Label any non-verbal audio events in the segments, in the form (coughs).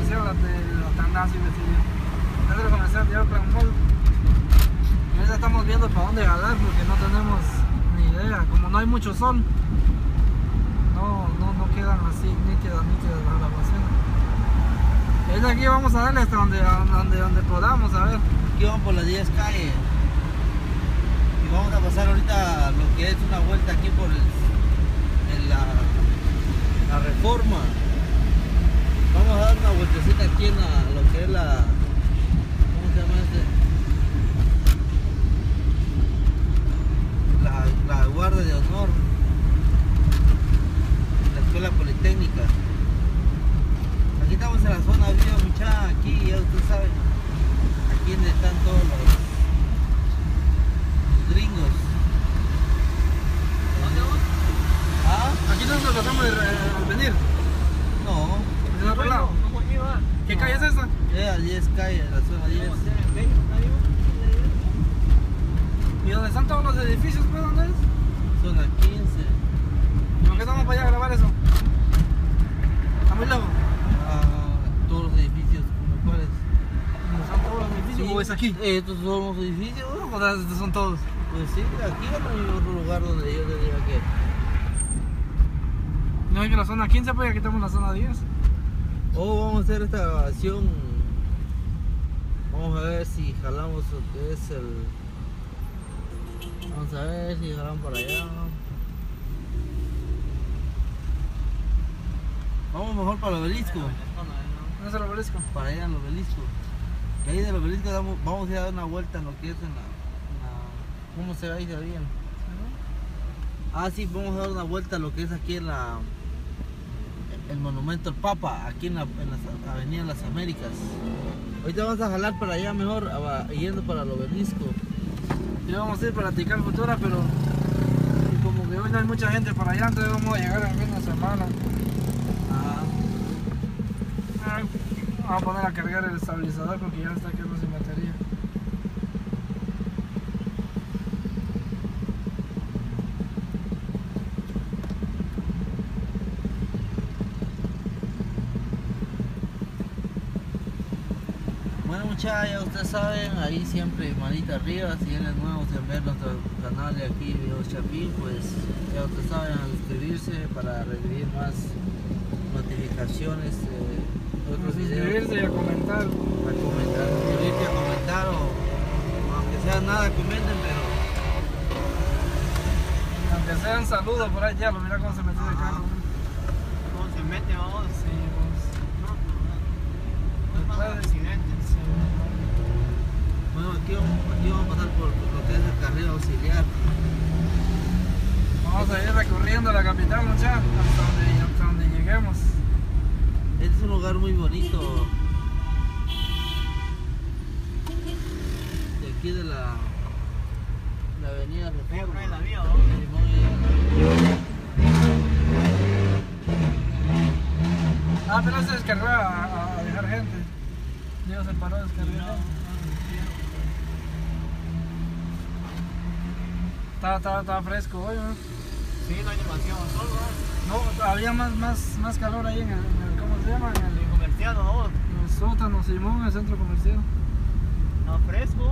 comercial de Atanasio decidió. Centro comercial de Oakland Mall. Y ahorita estamos viendo para dónde jalar porque no tenemos ni idea. Como no hay mucho sol, no, no, no quedan así nítidas, nítidas las grabaciones. Es de aquí vamos a darle hasta donde, donde, donde podamos, a ver. Aquí vamos por las 10 calles. Y vamos a pasar ahorita lo que es una vuelta aquí por el, en la, la reforma. Vamos una vueltecita aquí en la- lo que es la. ¿Cómo se llama este? La, la guardia de honor. La escuela politécnica. Aquí estamos en la zona viva, mucha aquí, ya usted sabe. Aquí donde están todos los, gringos. ¿Ah? Aquí no nos pasamos de- al venir. No. ¿De otro lado? ¿Qué calle es esta? Ya, 10 calle, la zona 10. ¿Y dónde están todos los edificios? Pues, ¿Dónde es? Zona 15. ¿Y por qué estamos para allá a grabar eso? ¿Está muy lejos? Ah, todos los edificios, como cuáles. ¿Dónde están todos los edificios? ¿O es aquí? Eh, Estos son los edificios. ¿O sea, estos son todos? Pues sí, aquí no hay otro lugar donde yo te diga que. No es que la zona 15, pues aquí estamos en la zona 10. Oh, vamos a hacer esta grabación. Vamos a ver si jalamos lo que es el. Vamos a ver si jalamos para allá. Vamos mejor para el obelisco. ¿No es el obelisco? Para allá al obelisco. Y ahí del obelisco damos- vamos a ir a dar una vuelta en lo que es en la. en la- ¿Cómo se ve ahí? ¿Se bien? Ah, sí, vamos a dar una vuelta a lo que es aquí en la. El monumento al Papa, aquí en la, en Avenida Las Américas. Ahorita vamos a jalar para allá mejor, a- yendo para el obelisco. Y vamos a ir para Tikal Futura, pero como que hoy no hay mucha gente para allá, entonces vamos a llegar fin de semana. Ah, Ay, Vamos a poner a cargar el estabilizador porque ya está sin batería. Ya ustedes saben, ahí siempre manita arriba, si eres nuevo en ver nuestro canal de aquí, Video Chapín, pues ya ustedes saben, a suscribirse para recibir más notificaciones de otros videos. Suscribirse y a comentar. A comentar, suscribirse, a comentar o, aunque sea nada, comenten, pero Aunque sean saludos por ahí, ya lo mira cómo se metió de carro. ¿Cómo se mete vamos? Sí, pues. No accidentes. Sí. Bueno, aquí vamos, aquí vamos a pasar por lo que es el carril auxiliar. Vamos a ir recorriendo la capital, muchachos, hasta donde, hasta donde lleguemos. Este es un lugar muy bonito. De aquí de la, la avenida Reforma. la. Ah, pero se descargó a, dejar gente. Dios se paró a descargar. Estaba, estaba, estaba fresco hoy, ¿no? Sí, no hay demasiado sol, ¿no? No, había más, más, más calor ahí en el, en el- ¿cómo se llama? En el, El comercial, ¿no? en el sótano, Simón, en el centro comercial. Está fresco.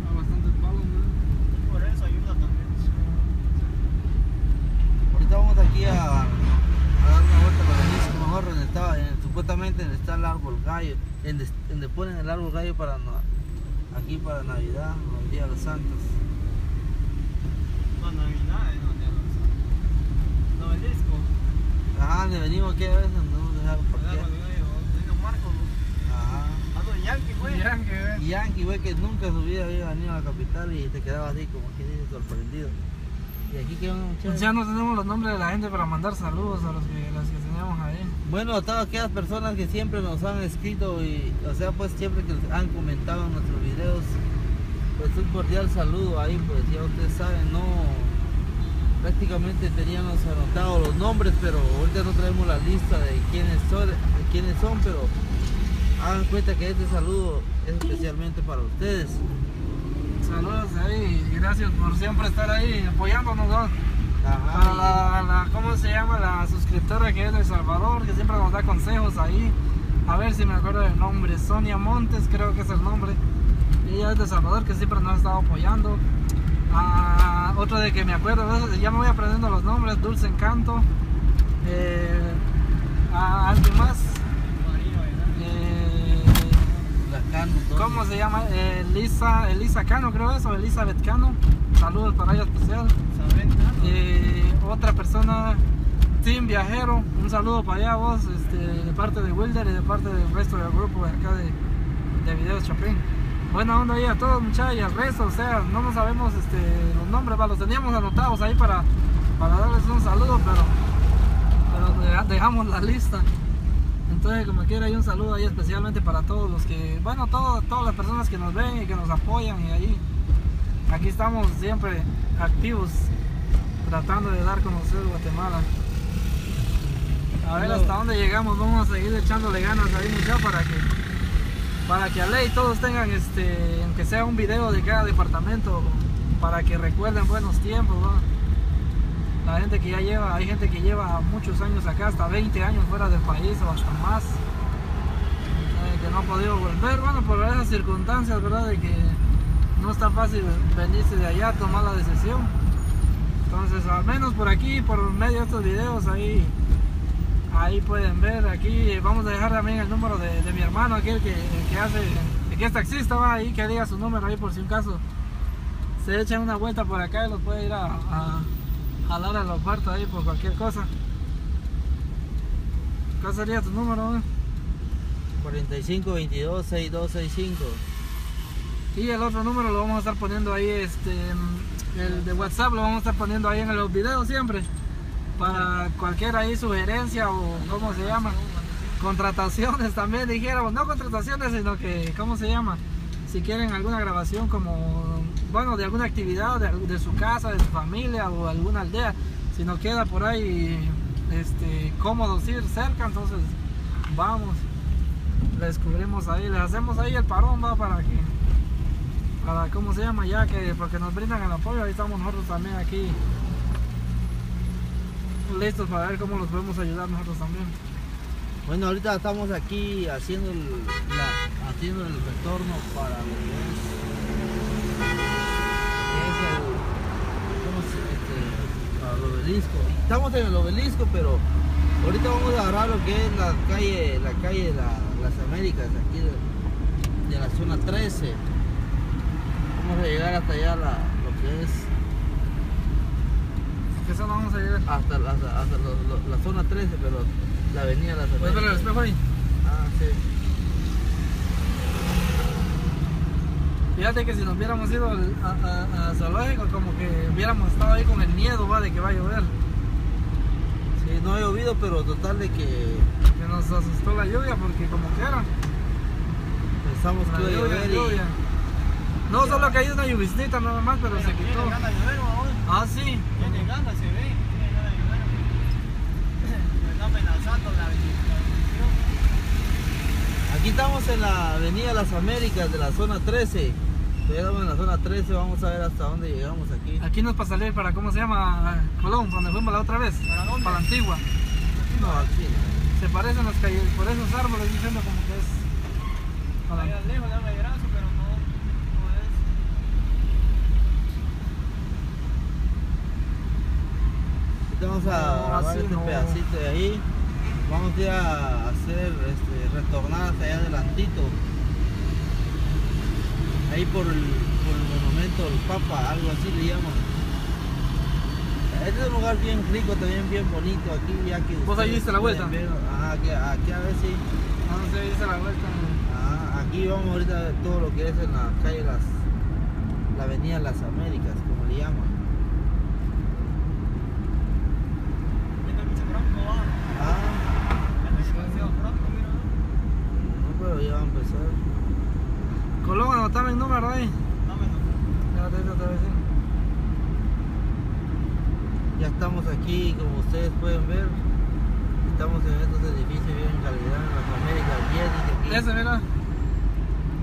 Está bastante palo, ¿no? Por eso ayuda también. Ahorita vamos aquí a, a dar una vuelta por el disco mejor donde estaba, en- supuestamente donde está el árbol gallo, en donde ponen el árbol gallo para aquí para Navidad, o el Día de los Santos. No, Navidad, ¿eh? No, no, el disco. Ajá, donde venimos aquí a veces, no dejaron por qué. Digo Marco, ¿no? Ajá. Ando de Yankee, güey. Y Yankee, güey, que nunca en su vida había venido a la capital y te quedaba así como que dice sorprendido. Y aquí que van muchachos. Ya no tenemos los nombres de la gente para mandar saludos a los que, los que teníamos ahí. Bueno, a todas aquellas personas que siempre nos han escrito y, o sea, pues siempre que han comentado en nuestros videos, pues un cordial saludo ahí, pues ya ustedes saben, no, prácticamente teníamos anotados los nombres, pero ahorita no traemos la lista de quiénes son, de quiénes son, pero hagan cuenta que este saludo es especialmente para ustedes. Saludos ahí y gracias por siempre estar ahí apoyándonos. ¿no? Para la, la- ¿cómo se llama? La suscriptora que es de El Salvador, que siempre nos da consejos ahí. A ver si me acuerdo del nombre. Sonia Montes, creo que es el nombre. Ella es de Salvador, que siempre nos ha estado apoyando. Ah, otro de que me acuerdo, ya me voy aprendiendo los nombres. Dulce Encanto. Eh, ah, ¿Alguien más? Eh. ¿Cómo se llama? Elisa, Elisa Cano, creo eso, Elizabeth Cano. Saludos para ella especial. Eh, otra persona, Team Viajero, un saludo para allá vos, este, de parte de Wilder y de parte del resto del grupo de acá de, de Videos Chapín. Buena onda ahí a todos muchachos y al resto, o sea, no nos sabemos este, los nombres, va, los teníamos anotados ahí para, para darles un saludo, pero, pero deja- dejamos la lista. Entonces, como quiera, hay un saludo ahí especialmente para todos los que, bueno, todo- todas las personas que nos ven y que nos apoyan y ahí, aquí estamos siempre activos tratando de dar a conocer Guatemala. A ver hasta dónde llegamos, vamos a seguir echándole ganas ahí muchachos para que para que a ley todos tengan este, aunque sea un video de cada departamento, para que recuerden buenos tiempos. La gente que ya lleva, hay gente que lleva muchos años acá, hasta 20 años fuera del país o hasta más, eh, que no ha podido volver, bueno, por esas circunstancias, ¿verdad? De que no está fácil venirse de allá, tomar la decisión. Entonces, al menos por aquí, por medio de estos videos, ahí, ahí pueden ver. Aquí vamos a dejar también el número de, de mi hermano, aquel que, que hace, que es taxista, va ahí, que diga su número ahí por si un caso se echan una vuelta por acá y los puede ir a, a jalar al aeropuerto ahí por cualquier cosa. ¿Cuál sería tu número? eh? 45 22 6265. Y el otro número lo vamos a estar poniendo ahí, este, el de WhatsApp lo vamos a estar poniendo ahí en los videos siempre. Para cualquier ahí sugerencia o cómo se llama. Contrataciones también dijéramos, no contrataciones, sino que, ¿cómo se llama? Si quieren alguna grabación como, bueno, de alguna actividad de, su casa, de su familia o alguna aldea, si nos queda por ahí este, cómodos ir cerca, entonces vamos, les cubrimos ahí, les hacemos ahí el parón, va, para que para cómo se llama ya que porque nos brindan el apoyo ahí estamos nosotros también aquí listos para ver cómo los podemos ayudar nosotros también Bueno, ahorita estamos aquí haciendo el, haciendo el retorno para lo que es, que es el, ¿cómo se, este, el obelisco. Estamos en el obelisco, pero ahorita vamos a agarrar lo que es la calle, la calle de la- las Américas, aquí de, la zona 13. Vamos a llegar hasta allá lo que es no vamos a llegar hasta, la- hasta, hasta lo- lo- la zona 13, pero la avenida Las ¿puedes ver el espejo ahí? Ah, sí. fíjate que si nos hubiéramos ido al- a, a- a zoológico como que hubiéramos estado ahí con el miedo va de que va a llover Sí, no ha llovido, pero total de que que nos asustó la lluvia porque como que era pensamos que la iba a lluvia, llover y lluvia. no solo que hay una lluvisnita nada más pero se quitó ganas de llover, babón. ah sí Tiene ganas, se ve. Tiene ganas de llover. (coughs) Me está amenazando la bendición. aquí estamos en la avenida Las Américas de la zona 13. Todavía estamos en la zona 13, vamos a ver hasta dónde llegamos aquí. Aquí nos pasa salir para, ¿cómo se llama? Colón, donde fuimos la otra vez. ¿Para dónde? Para la antigua. No, aquí. Se parecen las calles, por esos árboles diciendo como que es. para- Allá lejos, dame brazo, pero no, no es. Ahorita Vamos a No, grabar este pedacito de ahí. Vamos a ir a hacer, este, retornar hasta allá adelantito. Ahí por el, por el monumento del Papa, algo así le llaman. Este es un lugar bien rico, también bien bonito aquí, ya que ¿Vos ahí diste la vuelta? ver. Ajá, aquí, aquí a ver si. Ah, No sé, dice la vuelta. Ah, aquí vamos ahorita a ver todo lo que es en la calle Las, la avenida Las Américas, como le llaman. Tiene mucho bronco, va. Ah, Tiene demasiado bronco, mira. no, pero ya va a empezar. Colón, anotame el número ahí. Dame, no. Ya otra vez, sí. Ya estamos aquí, como ustedes pueden ver. Estamos en estos edificios bien en calidad, en las Américas 10, dice aquí. Ese, mira.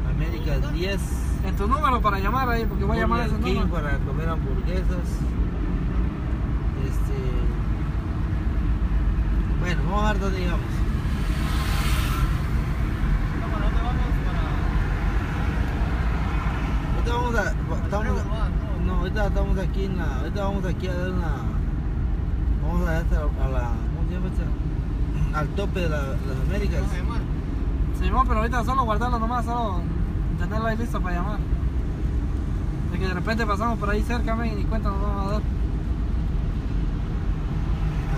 Américas 10. En tu número para llamar ahí, porque voy a llamar a ese King número. para comer hamburguesas. Este. Bueno, vamos a ver dónde llegamos. Ahorita estamos aquí en la. Ahorita vamos aquí a dar una. Vamos a hasta a la. ¿Cómo se llama esta? Al tope de la- las Américas. No. Simón, pero ahorita solo guardarlo nomás, solo tenerlo ahí listo para llamar. De que de repente pasamos por ahí cerca, men, y cuenta nos vamos a dar.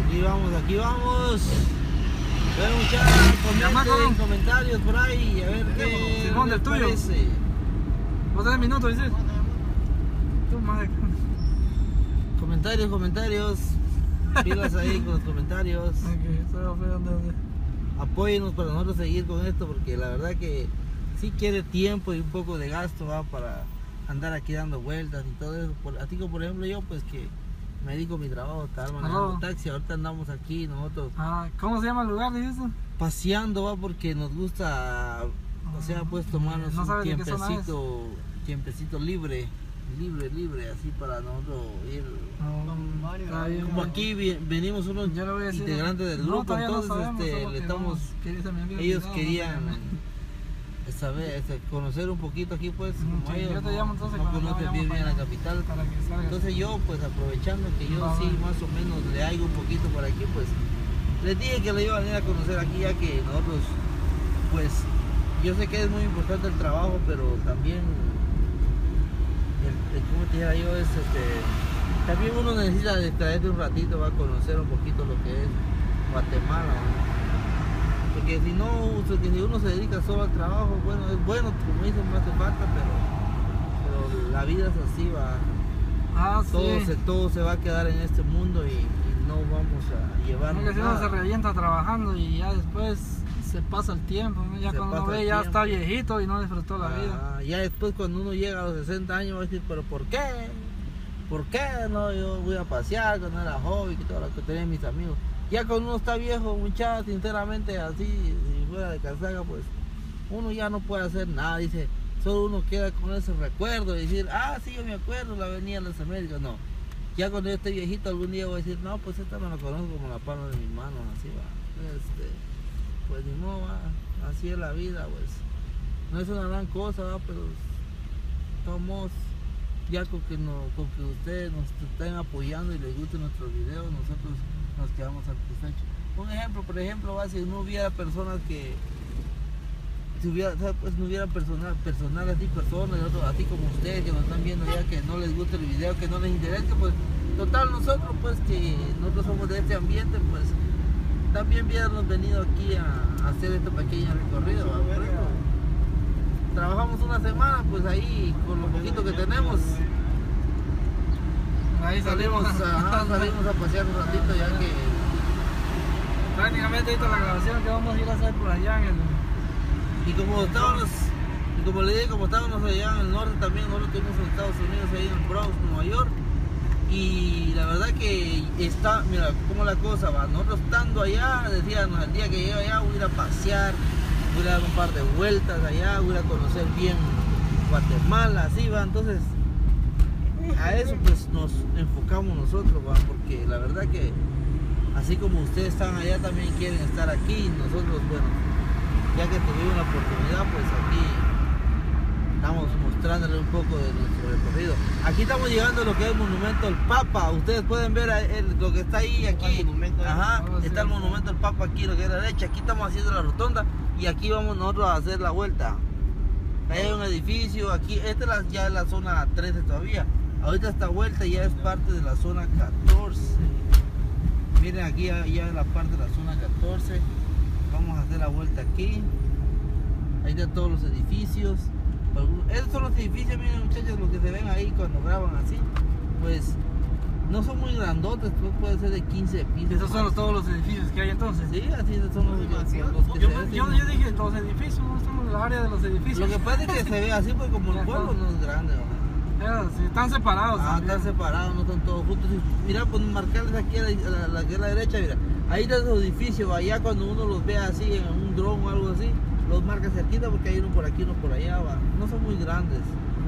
Aquí vamos, aquí vamos. Bueno, muchachos, comenten comentarios por ahí, a ver qué Simón, del tuyo. parece. ¿Vos tenés dices? No, madre. Comentarios, comentarios. Pilas ahí con los comentarios. (laughs) Apóyenos para nosotros seguir con esto porque la verdad que sí quiere tiempo y un poco de gasto ¿va? para andar aquí dando vueltas y todo eso. Por, así como por ejemplo yo pues que me dedico a mi trabajo, estar manejando Ajá. taxi, ahorita andamos aquí nosotros Ah, ¿Cómo se llama el lugar, dices? paseando va porque nos gusta, o sea pues tomarnos No un tiempecito, tiempecito libre, libre, libre, así para nosotros ir. No, Como aquí venimos unos integrantes del grupo, entonces sabemos, este, le estamos ellos querían (laughs) saber, este, conocer un poquito aquí pues como sí, ellos yo te llamo entonces no conocen bien, bien la capital. entonces yo pues aprovechando que yo sí más o menos le hago un poquito por aquí pues les dije que le iba a venir a conocer aquí ya que nosotros pues yo sé que es muy importante el trabajo pero también el, el- ¿cómo te dijera yo? Es, este, también uno necesita distraerse un ratito va a conocer un poquito lo que es Guatemala ¿no? porque si no porque si uno se dedica solo al trabajo bueno es bueno como dicen no hace falta pero pero la vida es así va Ah, sí. todo se todo se va a quedar en este mundo y, y no vamos a llevar No, que si uno se revienta trabajando y ya después se pasa el tiempo, ¿no? ya Se cuando uno ve ya está viejito y no disfrutó la vida. Ah, ya después cuando uno llega a los 60 años va a decir, pero ¿por qué? ¿Por qué no? Yo voy a pasear cuando era joven y todo lo que tenía mis amigos. Ya cuando uno está viejo, muchacho, sinceramente así, si fuera de casaca, pues uno ya no puede hacer nada, dice, solo uno queda con ese recuerdo y decir, ah, sí, yo me acuerdo, la avenida de las Américas, no. Ya cuando yo esté viejito algún día voy a decir, no, pues esta me la conozco como la palma de mi mano, así va. Este, pues ni modo, va, así es la vida, pues. No es una gran cosa, pero somos ya con que, no, con que ustedes nos estén apoyando y les gusten nuestros videos, nosotros nos quedamos satisfechos. Un ejemplo, por ejemplo, va, si no hubiera personas que si hubiera, pues no hubiera personal, personal así, personas, así como ustedes que nos están viendo ya que no les gusta el video, que no les interesa, pues total nosotros pues que nosotros somos de este ambiente, pues también hubiéramos venido aquí a, a hacer este pequeño recorrido. ¿va? Por eso, trabajamos una semana, pues ahí con lo poquito que tenemos, Ahí salimos salimos, a, (laughs) salimos a pasear un ratito ya que prácticamente ahorita la grabación que vamos a ir a hacer por allá en el... Y como estábamos, y como le dije, como estábamos allá en el norte también, nosotros estuvimos en Estados Unidos, ahí en el Bronx, Nueva York. Y la verdad que está, mira, como la cosa va, nosotros estando allá, decíamos, el día que llegue allá voy a ir a pasear, voy a dar un par de vueltas allá, voy a conocer bien Guatemala, así va, entonces a eso pues nos enfocamos nosotros, va, porque la verdad que así como ustedes están allá también quieren estar aquí, nosotros, bueno, ya que tuvimos la oportunidad, pues aquí estamos mostrándole un poco de nuestro recorrido. Aquí estamos llegando a lo que es el monumento al Papa. Ustedes pueden ver el- lo que está ahí, aquí. Ajá, está el sí. monumento al Papa aquí, lo que es la derecha. Aquí estamos haciendo la rotonda y aquí vamos nosotros a hacer la vuelta. Ahí hay un edificio, aquí, esta es la- ya es la zona 13 todavía. Ahorita esta vuelta ya es parte de la zona 14. Miren aquí ya, ya es la parte de la zona 14. Vamos a hacer la vuelta aquí. Ahí están todos los edificios. Algún- Esos son los edificios, miren muchachos, los que se ven ahí cuando graban así. Pues no son muy grandotes, pues puede ser de 15 pisos. Esos son los- todos los edificios que hay entonces. Sí, así son los, los que Yo, se ven. yo, yo dije los edificios, no estamos en el área de los edificios. Lo que pasa es que se ve así, pues como el pueblo no es grande. están separados. Ah, también. están separados, no están todos juntos. Mira, pues marcarles aquí a la, la- la- a la derecha, mira. Ahí los edificios, allá cuando uno los ve así en un dron o algo así, los marca cerquita porque hay uno por aquí, uno por allá, va. No son muy grandes.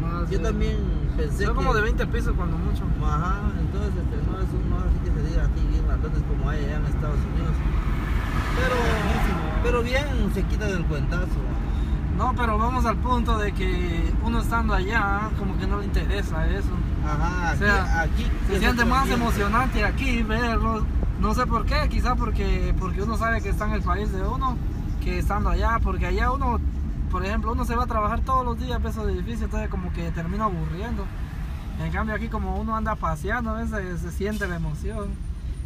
No, Yo sí. también pensé Son que... como de 20 pisos cuando mucho. Ajá, entonces este, no es un- no así que se diga así bien grandotes como hay allá en Estados Unidos. Pero, pero bien se quita del cuentazo. No, pero vamos al punto de que uno estando allá, como que no le interesa eso. Ajá, O aquí, sea, aquí Se siente más emocionante aquí verlos. No sé por qué, quizá porque, porque uno sabe que está en el país de uno, que estando allá, porque allá uno, por ejemplo, uno se va a trabajar todos los días, ves de edificio, entonces como que termina aburriendo. En cambio aquí como uno anda paseando, a veces se siente la emoción.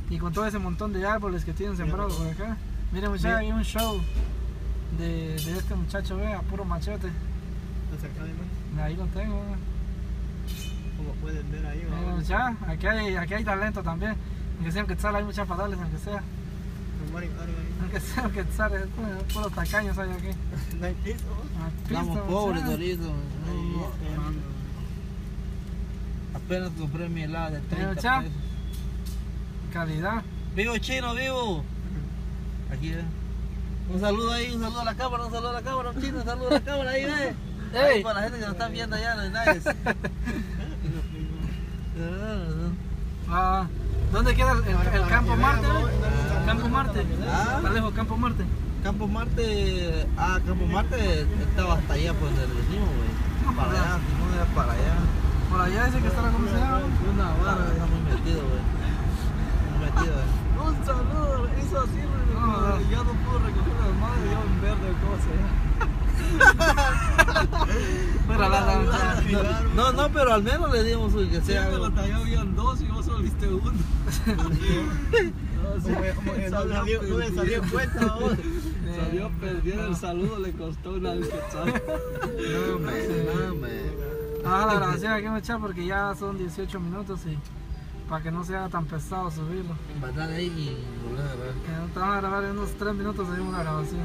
Y con todo ese montón de árboles que tienen sembrados por acá. Miren muchachos, hay un show de, de este muchacho, vea, puro machete. Ahí lo tengo. Como pueden ver ahí, Miren, vamos. muchachos, aquí hay, aquí hay talento también. Aunque sea un quetzal, hay muchas patales, aunque sea. Aunque sea un quetzal, es puro- puros tacaños hay aquí. (laughs) No hay piso. Ah, Estamos pobres no, no, Apenas compré mi helada de 30 cha? pesos. Calidad. Vivo chino, vivo. Aquí ve. Un saludo ahí, un saludo a la cámara, un saludo a la cámara, un chino, un saludo a la cámara, ahí (laughs) ve. Ahí, Ey. para la gente que nos está viendo allá, no es nice. ¿Dónde queda el, el- campo Marte? Campo Marte. Ah. Está lejos Campo Marte. Campo Marte, ah, Campo Marte estaba hasta allá, pues donde decimos, güey. Para allá, Simón era para allá. Por allá dice que está la ¿cómo se llama? Una vara, está muy metido, güey. Muy metido, güey. (laughs) Un saludo, hizo así, no. yo no puedo recoger las manos, yo en verde cosa. Fuera (laughs) la lanza. No, no, pero al menos le dimos su que Sí, sea pero algo. talló habían dos y diste uno. (laughs) No, sí, (laughs) no salió- no le salió cuenta, vos. (laughs) Salió perdiendo el saludo, le costó una quetzal. No, me, no, me. Ah, la grabación aquí me echar porque ya son 18 minutos y para que no sea tan pesado subirlo. Mandar ahí y volver a ver. Eh, Te van a grabar en unos 3 minutos seguimos la grabación.